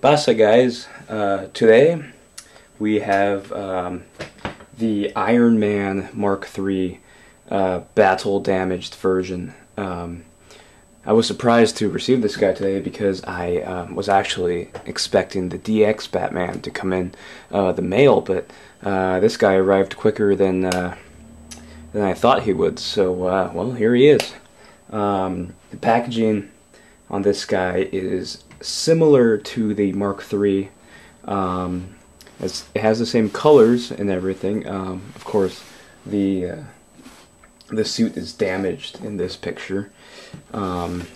pasa guys? Uh, today we have um, the Iron Man Mark III uh, battle damaged version. Um, I was surprised to receive this guy today because I um, was actually expecting the DX Batman to come in uh, the mail, but uh, this guy arrived quicker than uh, than I thought he would. So uh, well, here he is. Um, the packaging on this guy is similar to the Mark III. Um, it has the same colors and everything. Um, of course, the uh, the suit is damaged in this picture, um,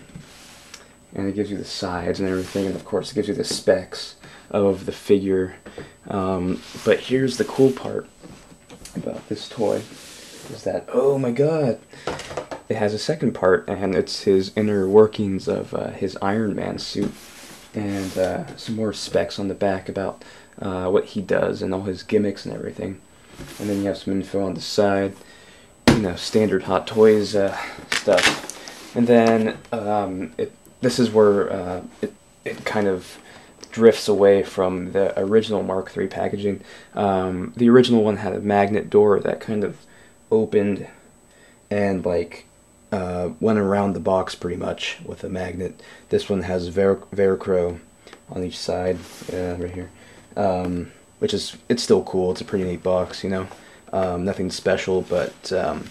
and it gives you the sides and everything, and of course, it gives you the specs of the figure. Um, but here's the cool part about this toy: is that oh my god, it has a second part, and it's his inner workings of uh, his Iron Man suit, and uh, some more specs on the back about uh, what he does and all his gimmicks and everything. And then you have some info on the side, you know, standard Hot Toys uh, stuff. And then um, it, this is where uh, it, it kind of drifts away from the original Mark III packaging. Um, the original one had a magnet door that kind of opened and like uh, went around the box pretty much with a magnet. This one has ver Velcro on each side, right here, um, which is it's still cool. It's a pretty neat box, you know. Um, nothing special, but um,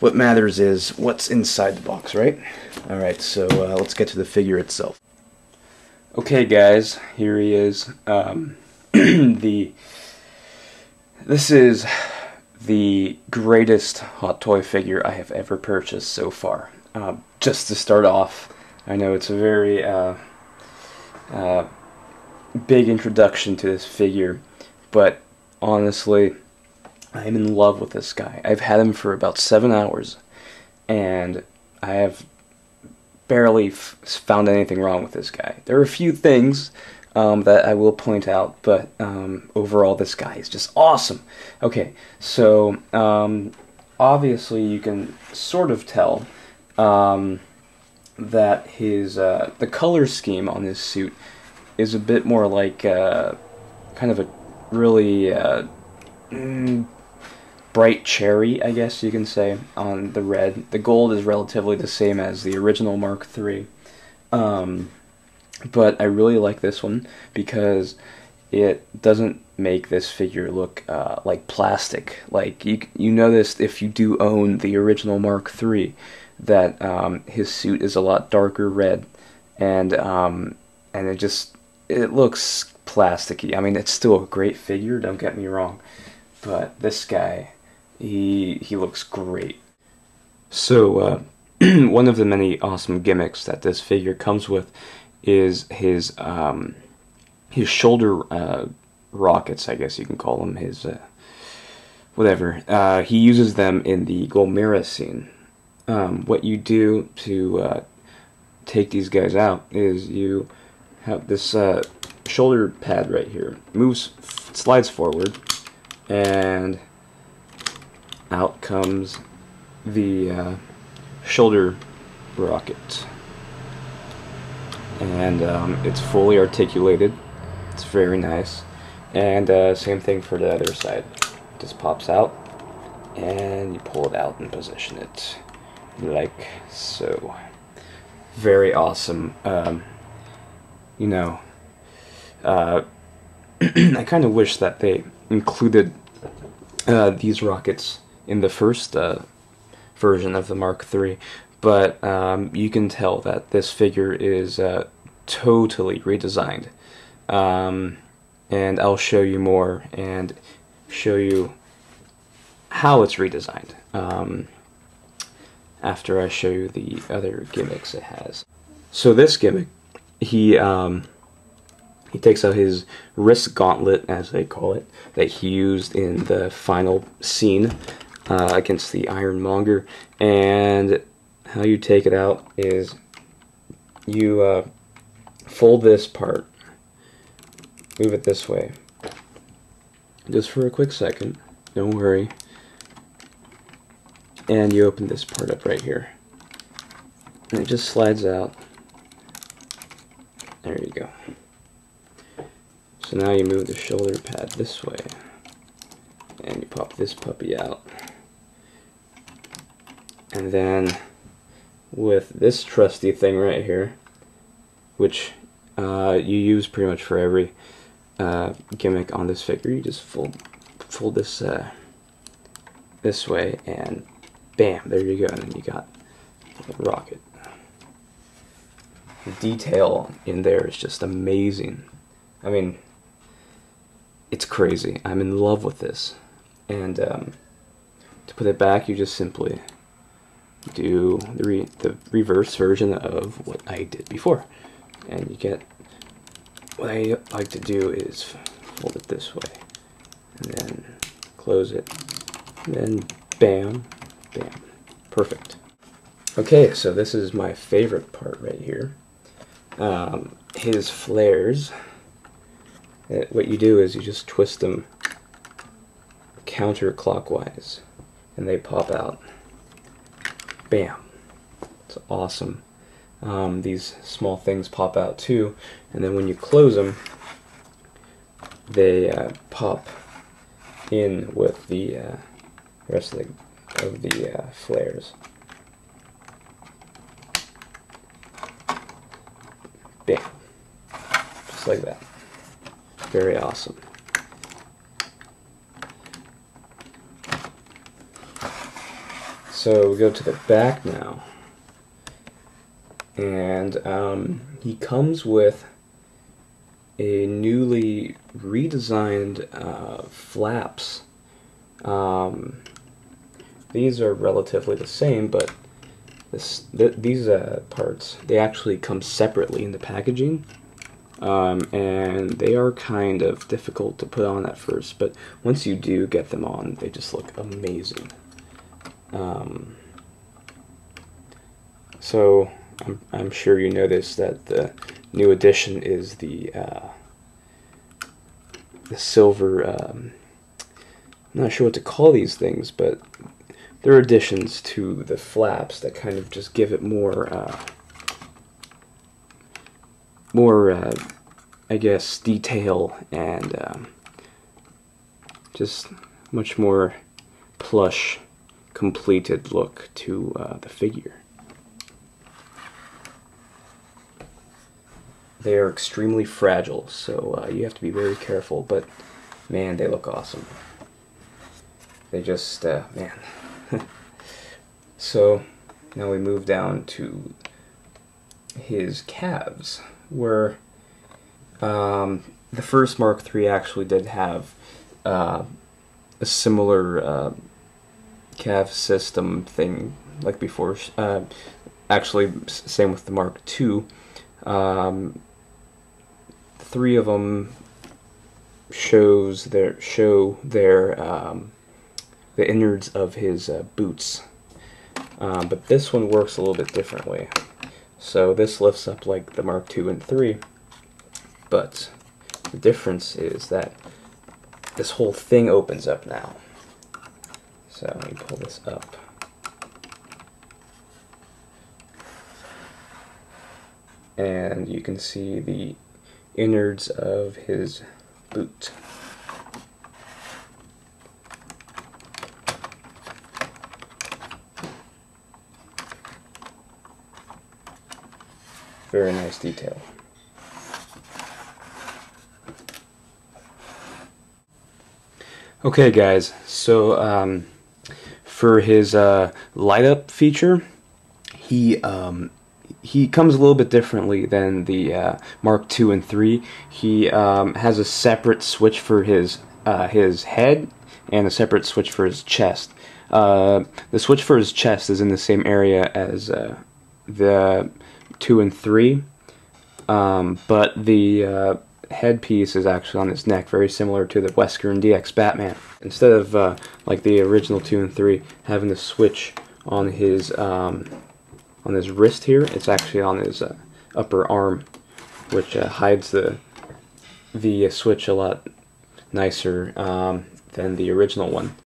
what matters is what's inside the box, right? All right, so uh, let's get to the figure itself. Okay, guys, here he is. Um, the this is the greatest hot toy figure I have ever purchased so far. Uh, just to start off, I know it's a very uh, uh, big introduction to this figure, but honestly, I'm in love with this guy. I've had him for about seven hours, and I have barely found anything wrong with this guy. There are a few things um, that I will point out, but um, overall, this guy is just awesome. Okay, so um, obviously, you can sort of tell um, that his uh, the color scheme on his suit is a bit more like uh, kind of a really uh, mm, bright cherry, I guess you can say, on the red. The gold is relatively the same as the original Mark III. Um, but I really like this one because it doesn't make this figure look uh, like plastic. Like you, you noticed if you do own the original Mark III, that um, his suit is a lot darker red, and um, and it just it looks plasticky. I mean, it's still a great figure. Don't get me wrong, but this guy, he he looks great. So uh, one of the many awesome gimmicks that this figure comes with is his um, his shoulder uh, rockets, I guess you can call them. His uh, whatever. Uh, he uses them in the Gulmira scene. Um, what you do to uh, take these guys out is you have this uh, shoulder pad right here. Moves, slides forward, and out comes the uh, shoulder rocket and um, it's fully articulated. It's very nice. And uh, same thing for the other side. Just pops out, and you pull it out and position it like so. Very awesome. Um, you know, uh, I kind of wish that they included uh, these rockets in the first uh, version of the Mark III but um, you can tell that this figure is uh, totally redesigned. Um, and I'll show you more and show you how it's redesigned um, after I show you the other gimmicks it has. So this gimmick, he um, he takes out his wrist gauntlet, as they call it, that he used in the final scene uh, against the Ironmonger, and how you take it out is you uh, fold this part, move it this way, just for a quick second, don't worry, and you open this part up right here. And it just slides out. There you go. So now you move the shoulder pad this way, and you pop this puppy out. And then with this trusty thing right here, which uh, you use pretty much for every uh, gimmick on this figure, you just fold fold this uh, this way, and bam, there you go, and then you got the rocket. The detail in there is just amazing. I mean, it's crazy. I'm in love with this. And um, to put it back, you just simply do the, re the reverse version of what I did before. And you get, what I like to do is fold it this way. And then close it. Then bam, bam. Perfect. Okay, so this is my favorite part right here. Um, his flares. Uh, what you do is you just twist them counterclockwise and they pop out. Bam. It's awesome. Um, these small things pop out too and then when you close them they uh, pop in with the uh, rest of the, of the uh, flares. Bam. Just like that. Very awesome. So we go to the back now. And um, he comes with a newly redesigned uh, flaps. Um, these are relatively the same, but this, th these uh, parts, they actually come separately in the packaging. Um, and they are kind of difficult to put on at first, but once you do get them on, they just look amazing. Um, so I'm, I'm sure you noticed that the new addition is the uh, the silver. Um, I'm not sure what to call these things, but they're additions to the flaps that kind of just give it more, uh, more, uh, I guess, detail and um, just much more plush, completed look to uh, the figure. They are extremely fragile, so uh, you have to be very careful, but man, they look awesome. They just, uh, man. so now we move down to his calves, where um, the first Mark III actually did have uh, a similar calf system thing like before. Uh, actually, same with the Mark II. Um, three of them shows their show their um, the innards of his uh, boots. Um, but this one works a little bit differently. So this lifts up like the Mark II and 3, but the difference is that this whole thing opens up now. So let me pull this up. And you can see the innards of his boot. Very nice detail. Okay guys, so um, for his uh, light up feature, he um, he comes a little bit differently than the uh, Mark II and 3. He um, has a separate switch for his uh, his head and a separate switch for his chest. Uh, the switch for his chest is in the same area as uh, the two and three, um, but the uh, headpiece is actually on his neck, very similar to the Wesker and DX Batman. Instead of uh, like the original two and three, having the switch on his um, on his wrist here, it's actually on his uh, upper arm, which uh, hides the the switch a lot nicer um, than the original one.